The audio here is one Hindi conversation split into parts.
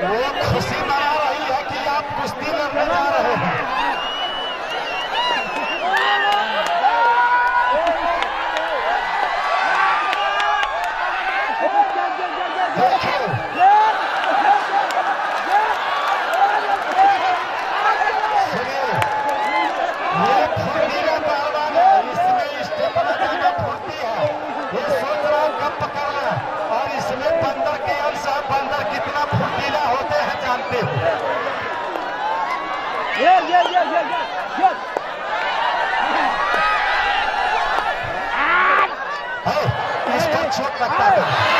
वो खुशी मना रही है कि आप कुश्ती लड़ने जा रहे हैं। देखिए Bien, bien, bien, bien, bien. bien. He's eh, got.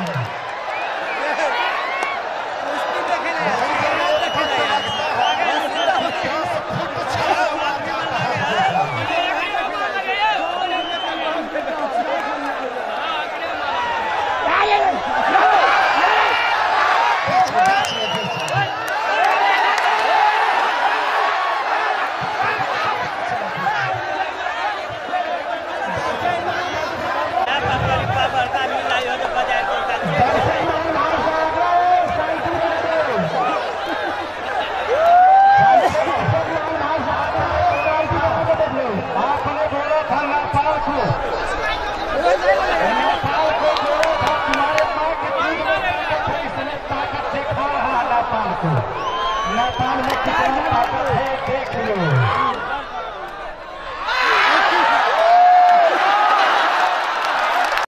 Yeah. मैदान में कितना ताकत है देख लो